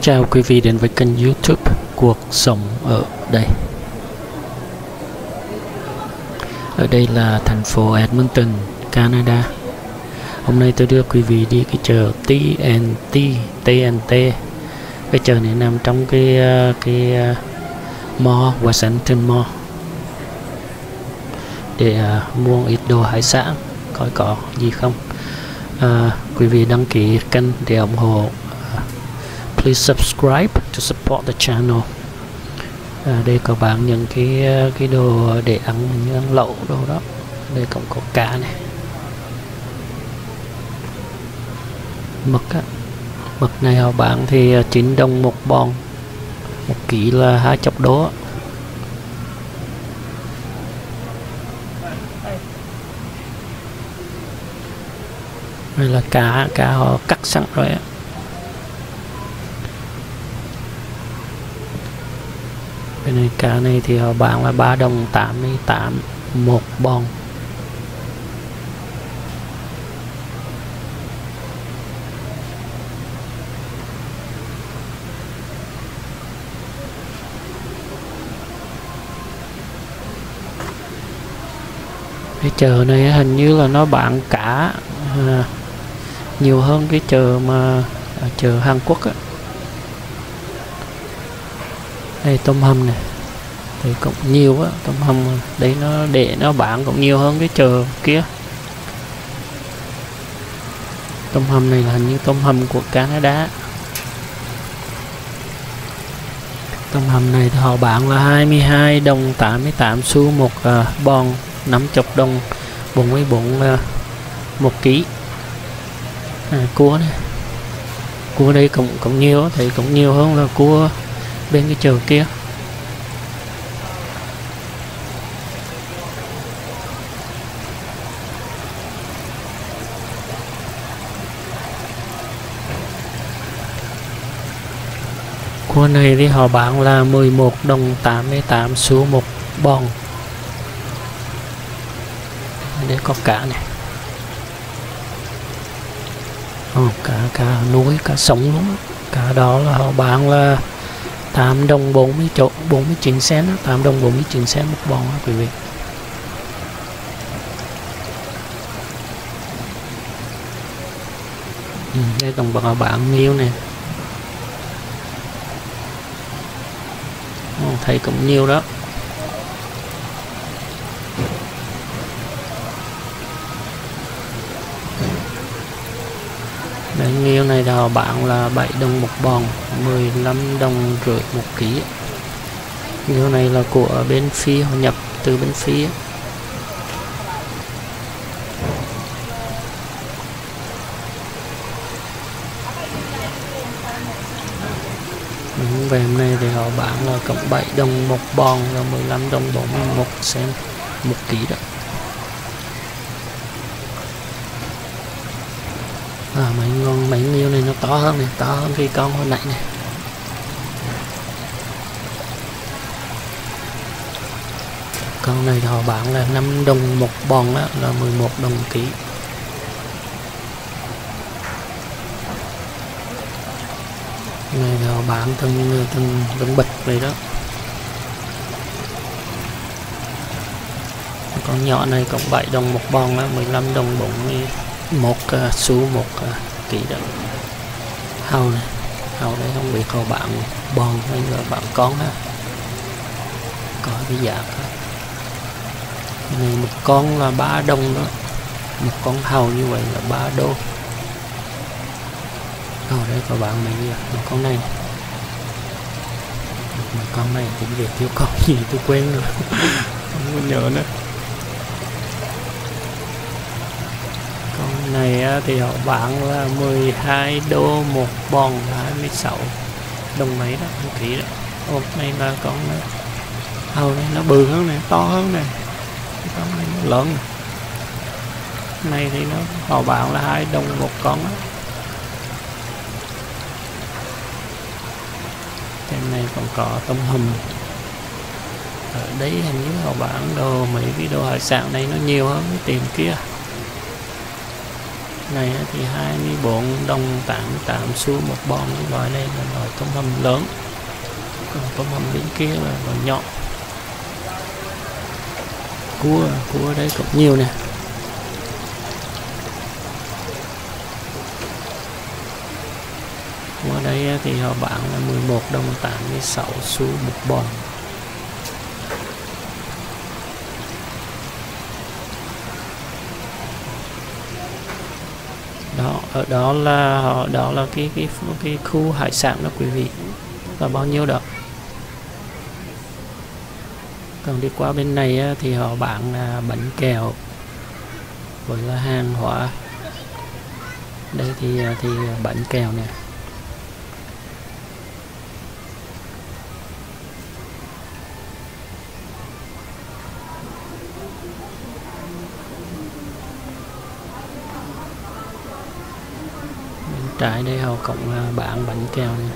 Xin chào quý vị đến với kênh youtube Cuộc Sống ở đây. Ở đây là thành phố Edmonton, Canada. Hôm nay tôi đưa quý vị đi cái chợ TNT TNT Cái chợ này nằm trong cái ờ, cái ờ, mall Washington Mall. Để uh, mua ít đồ hải sản coi có gì không. Uh, Quý vị đăng ký kênh để ủng hộ please subscribe to support the channel. À, đây có bán những cái ờ, cái đồ để ăn như ăn lẩu đồ đó. Đây cũng có cá này. Mực á. Mực này họ bán thì ờ, 9 đồng một bon một ký là hai chục đô đây là cá cá họ cắt sẵn rồi á. Cái này cá này thì họ bán là 3 đồng 88 một bon cái chợ này hình như là nó bán cá à, nhiều hơn cái chợ mà ở chợ Hàn Quốc á đây tôm hầm này thì cũng nhiều á tôm hầm đấy nó để nó bán cũng nhiều hơn cái chờ kia. Tôm hầm này là hình như tôm hầm của Canada. Tôm hầm này thì họ bán là 22 đồng 88 xu một uh, bon 50 đồng 44 uh, à, một ký. À, cua này cua đây cũng cũng nhiều thì cũng nhiều hơn là cua bên cái trường kia. Cua này thì họ bán là 11 đồng 88 số một bòn Đây có cá này. Ồ, cá cá núi, cá sống luôn Cá đó là họ bán là 8 đồng 40 chỗ 49 cent 8 đồng 49 cent một bon đó, quý vị. Ừ, đây còn bằng bạn nhiêu nè. Thấy cũng nhiều đó. Đấy, nghêu này là bạn là 7 đồng một bòn 15 đồng rưỡi một ký. Nghêu này là của bên phi họ nhập từ bên phi. Về hôm nay thì họ bán là cộng 7 đồng một bòn là 15 đồng 41 sen một ký đó. À, mấy ngon mấy nhiêu này nó to hơn này to hơn cái con hồi nãy này. Con này họ bán là 5 đồng một bòn đó là 11 đồng ký. Này họ bán từng từng từng bịch vậy đó. Con nhỏ này cũng 7 đồng một bòn đó 15 đồng 40 một uh, xu một uh, ký đó hầu này hầu đây không bị họ bạn bon hay là bạn con ha. Có cái dạng này một con là ba đồng đó. Một con hầu như vậy là ba đô. Hầu đấy có bạn mình gì một con này. Một con này tiếng việt thiếu con gì tôi quên rồi. Không nhớ nữa. Này thì họ bán là 12 đô một bon 26 đồng mấy đó? Một ký đó. Hộp này là con hầu này nó bự hơn này to hơn này con này nó lớn này. này thì nó, họ bán là hai đồng một con đó. trên này còn có tôm hùm. Ở đấy hình như họ bán đồ mấy cái đồ hải sản này nó nhiều hơn cái tiền kia này thì 24 đồng 88 xu một bon cái loại này là loại tôm hầm lớn, còn tôm hầm bên kia là loại nhỏ. Cua cua ở đây cũng nhiều nè. Ở đây thì họ bán là 11 đồng 86 xu một bon đó, ở đó là họ, đó là cái cái cái khu hải sản đó quý vị. Là bao nhiêu đó? Còn đi qua bên này thì họ bán à, bánh kẹo với là hàng hóa. Đây thì à, thì bánh kẹo nè. Trái đây họ cũng à, bán bánh kẹo này.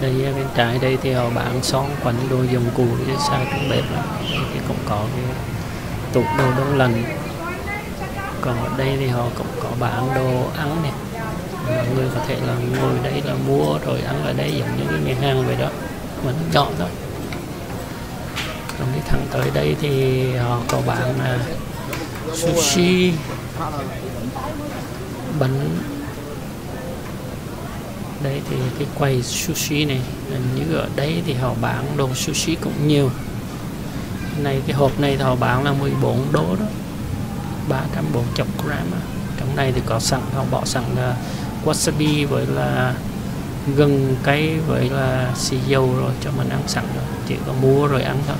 Đây à, bên trái đây thì họ bán son quanh đồ dụng cụ để xài trong bếp đó. đây thì cũng có cái tủ đồ đông lạnh. Còn ở đây thì họ cũng có bán đồ ăn này mọi người có thể là ngồi đây là mua rồi ăn ở đây giống như cái nhà hàng vậy đó. Mình chọn thôi còn cái thẳng tới đây thì họ có bán uh, sushi bánh. Đây thì cái quầy sushi này như ở đây thì họ bán đồ sushi cũng nhiều. Này cái hộp này thì họ bán là 14 đô đó 340 gram đó. trong này thì có sẵn họ bỏ sẵn là wasabi với là gừng cây với là xì dầu rồi cho mình ăn sẵn rồi. Chỉ có mua rồi ăn thôi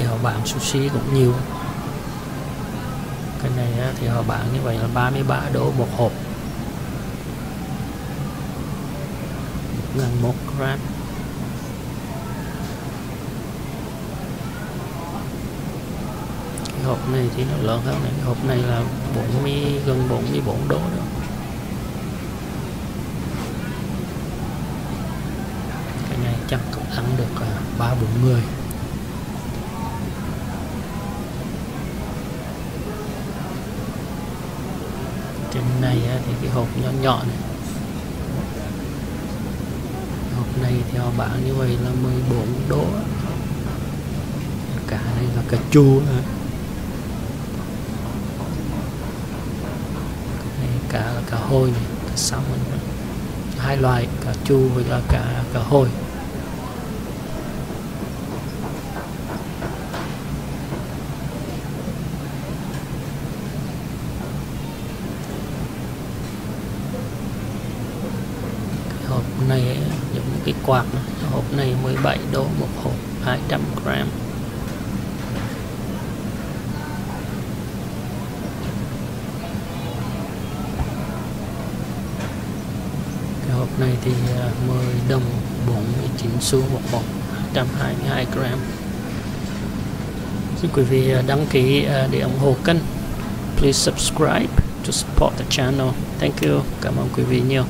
thì họ bán sushi cũng nhiều. Cái này thì họ bán như vậy là 33 đô một hộp. 1 gram. Cái hộp này thì nó lớn hơn này. Cái hộp này là 40 gần 44 đô đó. Cái này chắc cũng ăn được à, ba bốn người trên này thì cái hộp nhỏ nhỏ này. Hộp này theo họ như vậy là 14 đô cả đây là cà chua này cả là cả hôi này, cả sáu hai loại, cả chu với cả cả hôi hộp này giống như cái quạt hộp này 17 đô một hộp 200 gram. Cái hộp này thì à, 10 đồng 49 xu một hộp 122 gram. Xin quý vị à, đăng ký à, để ủng hộ kênh. Please subscribe to support the channel. Thank you. Cảm ơn quý vị nhiều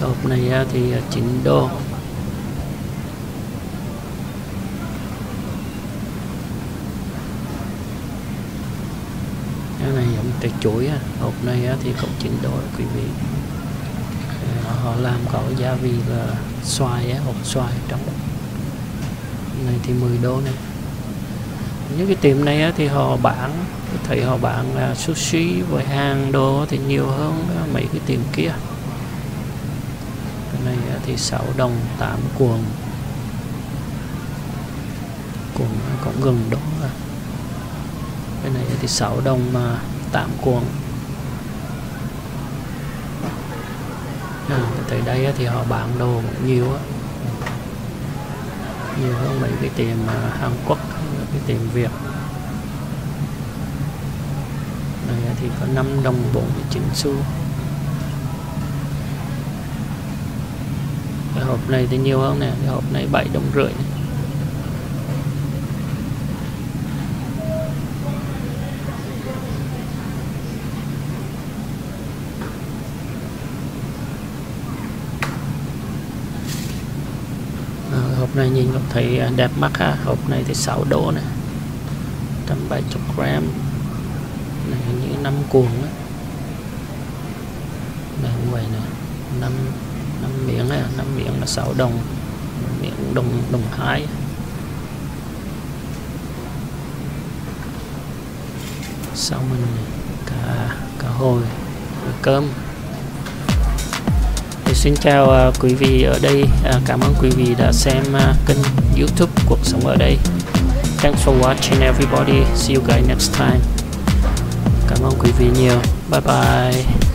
cái hộp này à, thì à, 9 đô cái này giống trái chuối hộp à. này thì cũng 9 đô quý vị. Ờ, họ làm có gia vị là xoài hộp xoài trong này thì 10 đô này những cái tiệm này thì họ bán thấy họ bán là sushi với hàng đồ thì nhiều hơn mấy cái tiệm kia này à, thì 6 đồng 8 cuồng. Cuồng à, cũng gần đó à. cái này thì 6 đồng mà 8 cuồng. À, tới đây thì họ bán đồ cũng nhiều á. Nhiều hơn mấy cái tiệm Hàn Quốc cái tiệm Việt. Này thì có 5 đồng 49 xu cái hộp này thì nhiều hơn nè cái hộp này 7 đồng rưỡi này. à, ờ, hộp này nhìn cũng thấy à, đẹp mắt ha. Hộp này thì 6 đô nè 170 gram. Này như 5 cuồng á. Này không vậy nè năm năm miếng này năm miếng là 6 đồng. Miếng đồng đồng hai sau mình cả cả hồi cơm. Thì xin chào à, quý vị ở đây. À, cảm ơn quý vị đã xem à, kênh youtube cuộc sống ở đây. Thanks for watching, everybody. See you guys next time. Cảm ơn quý vị nhiều. Bye bye.